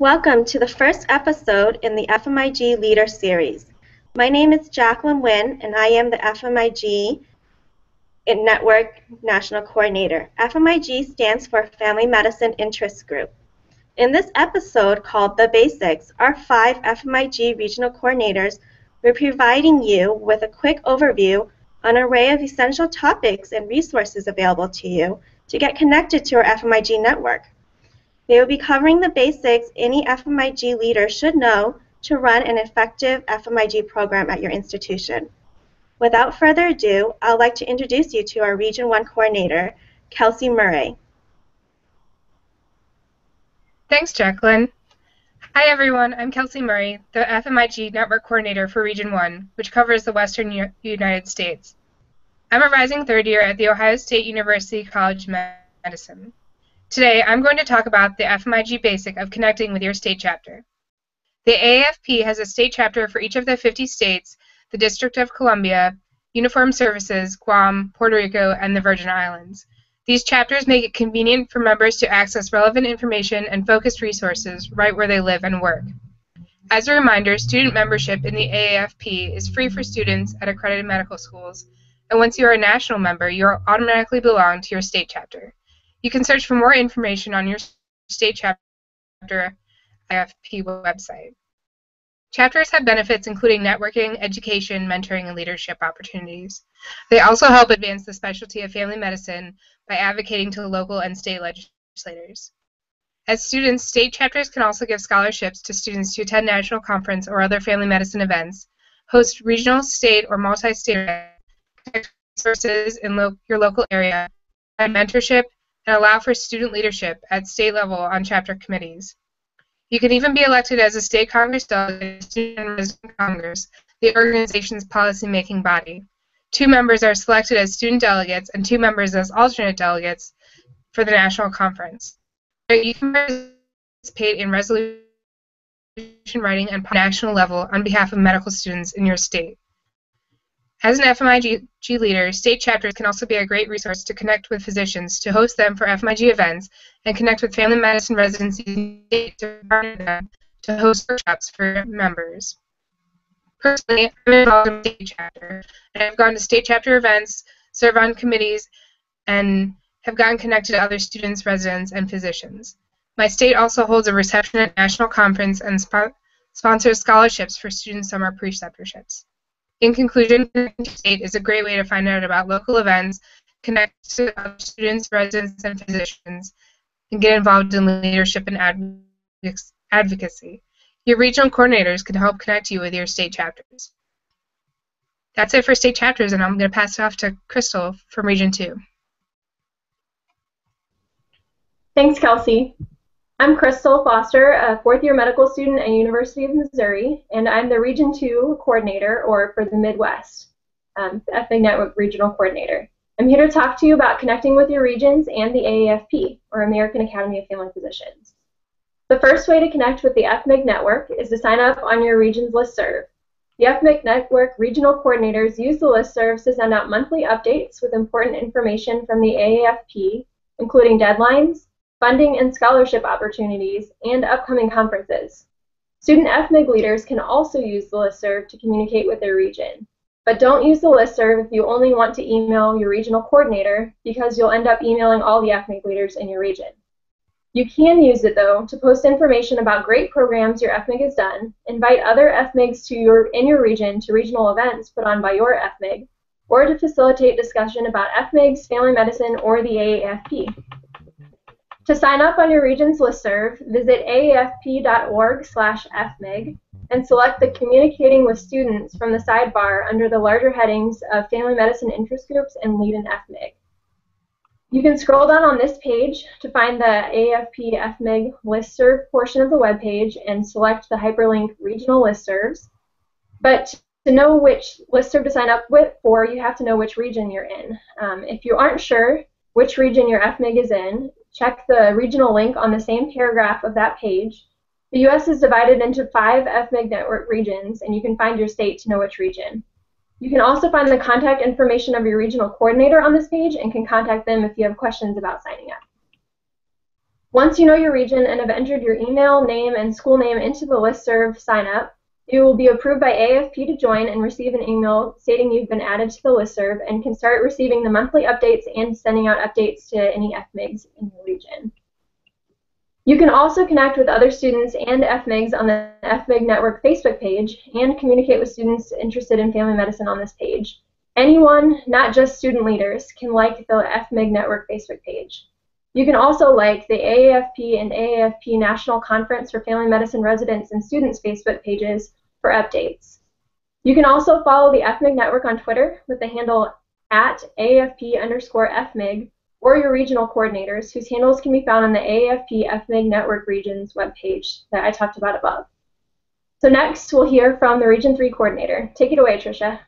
Welcome to the first episode in the FMIG Leader Series. My name is Jacqueline Wynn, and I am the FMIG Network National Coordinator. FMIG stands for Family Medicine Interest Group. In this episode called The Basics, our five FMIG regional coordinators will be providing you with a quick overview on an array of essential topics and resources available to you to get connected to our FMIG network. They will be covering the basics any FMIG leader should know to run an effective FMIG program at your institution. Without further ado, I'd like to introduce you to our Region 1 coordinator, Kelsey Murray. Thanks, Jacqueline. Hi, everyone. I'm Kelsey Murray, the FMIG Network Coordinator for Region 1, which covers the Western U United States. I'm a rising third year at The Ohio State University College of Medicine. Today, I'm going to talk about the FMIG basic of connecting with your state chapter. The AAFP has a state chapter for each of the 50 states, the District of Columbia, Uniformed Services, Guam, Puerto Rico, and the Virgin Islands. These chapters make it convenient for members to access relevant information and focused resources right where they live and work. As a reminder, student membership in the AAFP is free for students at accredited medical schools, and once you are a national member, you automatically belong to your state chapter. You can search for more information on your state chapter IFP website. Chapters have benefits including networking, education, mentoring, and leadership opportunities. They also help advance the specialty of family medicine by advocating to local and state legislators. As students, state chapters can also give scholarships to students to attend national conference or other family medicine events, host regional, state, or multi-state resources in lo your local area, and mentorship, and allow for student leadership at state level on chapter committees. You can even be elected as a state Congress delegate Student Resident Congress, the organization's policy-making body. Two members are selected as student delegates and two members as alternate delegates for the national conference. You can participate in resolution writing and national level on behalf of medical students in your state. As an FMIG leader, state chapters can also be a great resource to connect with physicians, to host them for FMIG events, and connect with family medicine residents to partner them to host workshops for members. Personally, I'm involved in state chapter, and I've gone to state chapter events, serve on committees, and have gotten connected to other students, residents, and physicians. My state also holds a reception at national conference and sp sponsors scholarships for student summer preceptorships. In conclusion, State is a great way to find out about local events, connect to other students, residents, and physicians, and get involved in leadership and advocacy. Your regional coordinators can help connect you with your state chapters. That's it for state chapters, and I'm going to pass it off to Crystal from Region 2. Thanks, Kelsey. I'm Crystal Foster, a fourth year medical student at University of Missouri, and I'm the Region 2 coordinator, or for the Midwest, um, the FMIG Network Regional Coordinator. I'm here to talk to you about connecting with your regions and the AAFP, or American Academy of Family Physicians. The first way to connect with the FMIG network is to sign up on your region's listserv. The FMIG network regional coordinators use the listservs to send out monthly updates with important information from the AAFP, including deadlines, funding and scholarship opportunities, and upcoming conferences. Student FMIG leaders can also use the listserv to communicate with their region. But don't use the listserv if you only want to email your regional coordinator because you'll end up emailing all the FMIG leaders in your region. You can use it though to post information about great programs your FMIG has done, invite other FMIGs to your in your region to regional events put on by your FMIG, or to facilitate discussion about FMIGs, family medicine, or the AAFP. To sign up on your region's listserv, visit aafp.org slash fmig and select the Communicating with Students from the sidebar under the larger headings of Family Medicine Interest Groups and Lead in FMIG. You can scroll down on this page to find the AFP FMIG listserv portion of the web page and select the hyperlink Regional Listservs. But to know which listserv to sign up with for, you have to know which region you're in. Um, if you aren't sure which region your FMIG is in, check the regional link on the same paragraph of that page. The U.S. is divided into five FMIG network regions, and you can find your state to know which region. You can also find the contact information of your regional coordinator on this page and can contact them if you have questions about signing up. Once you know your region and have entered your email, name, and school name into the listserv sign up, you will be approved by AFP to join and receive an email stating you've been added to the listserv and can start receiving the monthly updates and sending out updates to any FMIGs in your region. You can also connect with other students and FMIGs on the FMIG Network Facebook page and communicate with students interested in family medicine on this page. Anyone, not just student leaders, can like the FMIG Network Facebook page. You can also like the AAFP and AAFP National Conference for Family Medicine Residents and Students Facebook pages for updates. You can also follow the FMIG network on Twitter with the handle at AAFP underscore FMIG or your regional coordinators whose handles can be found on the AAFP FMIG network regions webpage that I talked about above. So next we'll hear from the Region 3 coordinator. Take it away, Trisha.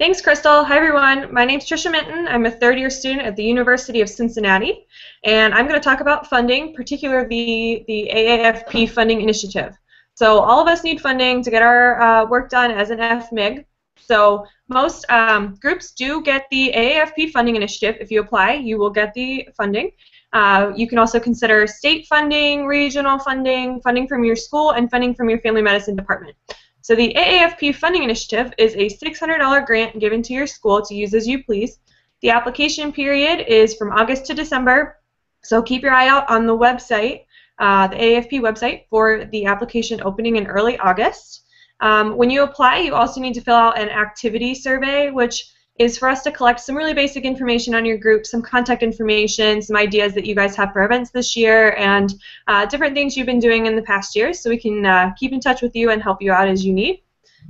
Thanks, Crystal. Hi, everyone. My name is Trisha Minton. I'm a third year student at the University of Cincinnati, and I'm going to talk about funding, particularly the AAFP funding initiative. So all of us need funding to get our uh, work done as an FMIG. So most um, groups do get the AAFP funding initiative. If you apply, you will get the funding. Uh, you can also consider state funding, regional funding, funding from your school, and funding from your family medicine department. So the AAFP Funding Initiative is a $600 grant given to your school to use as you please. The application period is from August to December, so keep your eye out on the website, uh, the AAFP website, for the application opening in early August. Um, when you apply, you also need to fill out an activity survey, which is for us to collect some really basic information on your group, some contact information, some ideas that you guys have for events this year, and uh, different things you've been doing in the past year so we can uh, keep in touch with you and help you out as you need.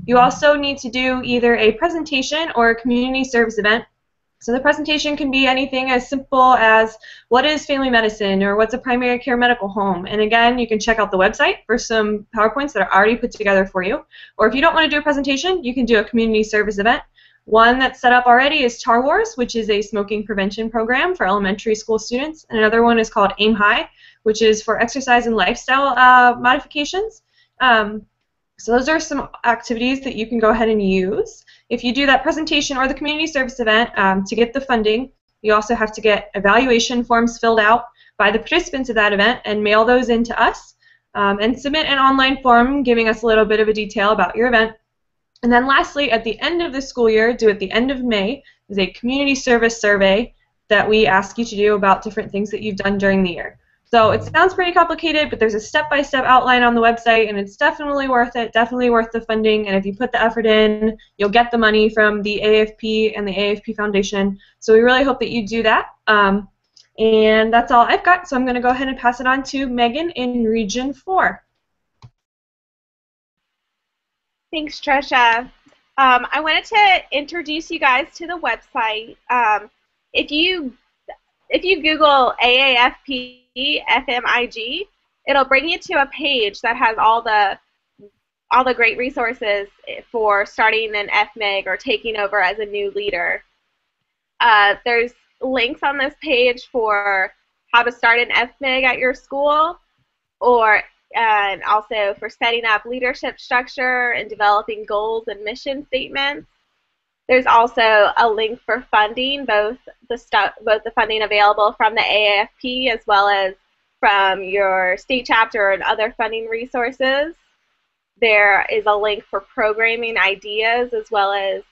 You also need to do either a presentation or a community service event. So the presentation can be anything as simple as what is family medicine or what's a primary care medical home. And again, you can check out the website for some PowerPoints that are already put together for you. Or if you don't want to do a presentation, you can do a community service event. One that's set up already is Tar Wars, which is a smoking prevention program for elementary school students. And another one is called Aim High, which is for exercise and lifestyle uh, modifications. Um, so those are some activities that you can go ahead and use. If you do that presentation or the community service event um, to get the funding, you also have to get evaluation forms filled out by the participants of that event and mail those in to us. Um, and submit an online form giving us a little bit of a detail about your event. And then lastly, at the end of the school year, due at the end of May, is a community service survey that we ask you to do about different things that you've done during the year. So it sounds pretty complicated, but there's a step-by-step outline on the website, and it's definitely worth it, definitely worth the funding, and if you put the effort in, you'll get the money from the AFP and the AFP Foundation. So we really hope that you do that. Um, and that's all I've got, so I'm going to go ahead and pass it on to Megan in Region 4. Thanks, Trisha. Um, I wanted to introduce you guys to the website. Um, if you if you Google AAFP FMIG, it'll bring you to a page that has all the all the great resources for starting an FMIG or taking over as a new leader. Uh, there's links on this page for how to start an FMIG at your school or and also for setting up leadership structure and developing goals and mission statements. There's also a link for funding, both the stu- both the funding available from the AAFP as well as from your state chapter and other funding resources. There is a link for programming ideas as well as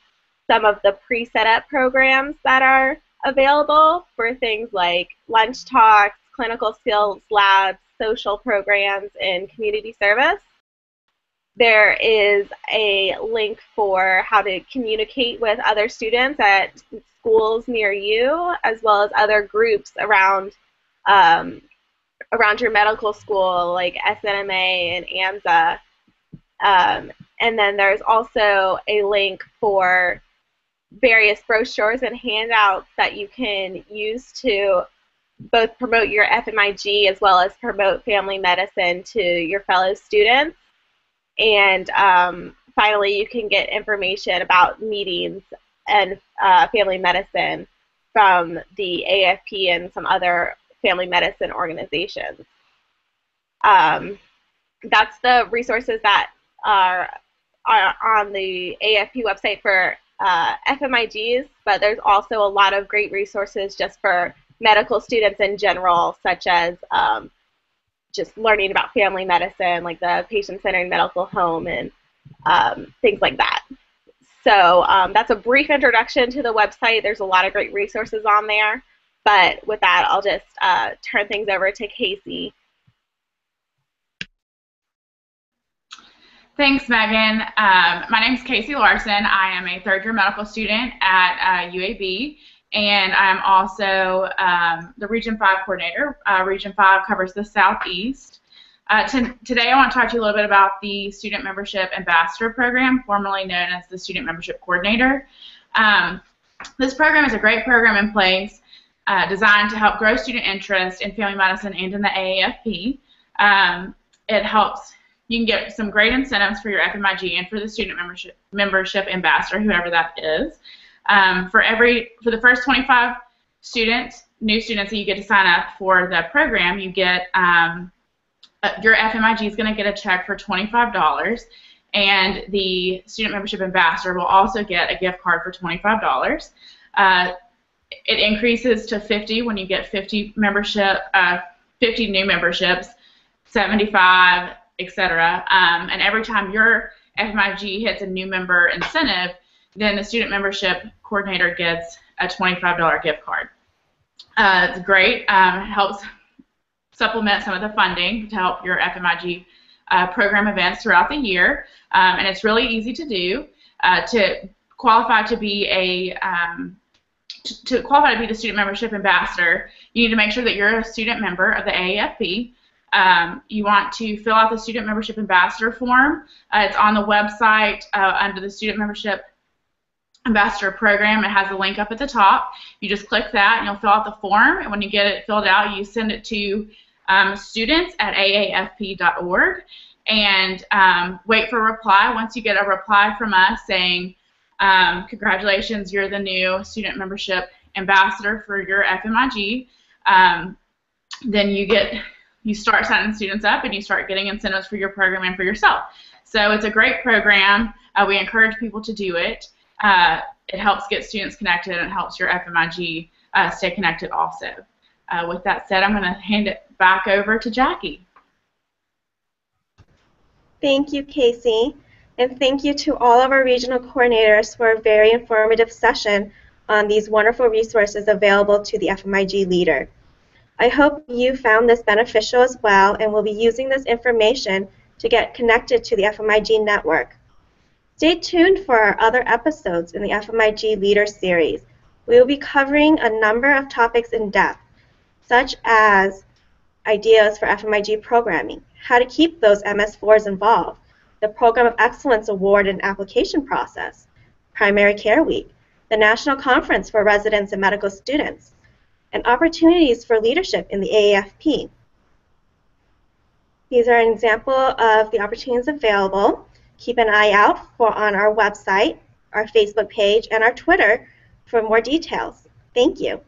some of the pre-set up programs that are available for things like lunch talks, clinical skills labs, social programs, and community service. There is a link for how to communicate with other students at schools near you, as well as other groups around um, around your medical school, like SNMA and AMSA. Um, and then there's also a link for various brochures and handouts that you can use to both promote your FMIG as well as promote family medicine to your fellow students. And um, finally, you can get information about meetings and uh, family medicine from the AFP and some other family medicine organizations. Um, that's the resources that are, are on the AFP website for uh, FMIGs, but there's also a lot of great resources just for medical students in general, such as um, just learning about family medicine, like the patient-centered medical home and um, things like that. So um, that's a brief introduction to the website. There's a lot of great resources on there. But with that, I'll just uh, turn things over to Casey. Thanks, Megan. Um, my name is Casey Larson. I am a third year medical student at uh, UAB, and I'm also um, the Region 5 coordinator. Uh, Region 5 covers the Southeast. Uh, today I want to talk to you a little bit about the Student Membership Ambassador Program, formerly known as the Student Membership Coordinator. Um, this program is a great program in place uh, designed to help grow student interest in family medicine and in the AAFP. Um, it helps, you can get some great incentives for your FMIG and for the student membership, membership ambassador, whoever that is. Um, for every, for the first 25 students, new students that you get to sign up for the program, you get um, uh, your FMIG is going to get a check for $25, and the student membership ambassador will also get a gift card for $25. Uh, it increases to 50 when you get 50 membership, uh, 50 new memberships, 75, etc. Um, and every time your FMIG hits a new member incentive, then the student membership coordinator gets a $25 gift card. Uh, it's great. Um, it helps supplement some of the funding to help your FMIG uh, program events throughout the year. Um, and it's really easy to do. Uh, to qualify to be a um, to, qualify to be the student membership ambassador, you need to make sure that you're a student member of the AAFP. Um, you want to fill out the student membership ambassador form. Uh, it's on the website uh, under the student membership ambassador program. It has a link up at the top. You just click that and you'll fill out the form. And when you get it filled out, you send it to um, students at aafp.org and um, wait for a reply. Once you get a reply from us saying, um, congratulations, you're the new student membership ambassador for your FMIG, um, then you get you start signing students up and you start getting incentives for your program and for yourself. So it's a great program. Uh, we encourage people to do it. Uh, it helps get students connected and it helps your FMIG uh, stay connected also. Uh, with that said, I'm going to hand it back over to Jackie. Thank you, Casey. And thank you to all of our regional coordinators for a very informative session on these wonderful resources available to the FMIG leader. I hope you found this beneficial as well and will be using this information to get connected to the FMIG network. Stay tuned for our other episodes in the FMIG Leader Series. We will be covering a number of topics in depth, such as ideas for FMIG programming, how to keep those MS4s involved, the Program of Excellence Award and application process, Primary Care Week, the National Conference for Residents and Medical Students, and opportunities for leadership in the AAFP. These are an example of the opportunities available. Keep an eye out for on our website, our Facebook page, and our Twitter for more details. Thank you.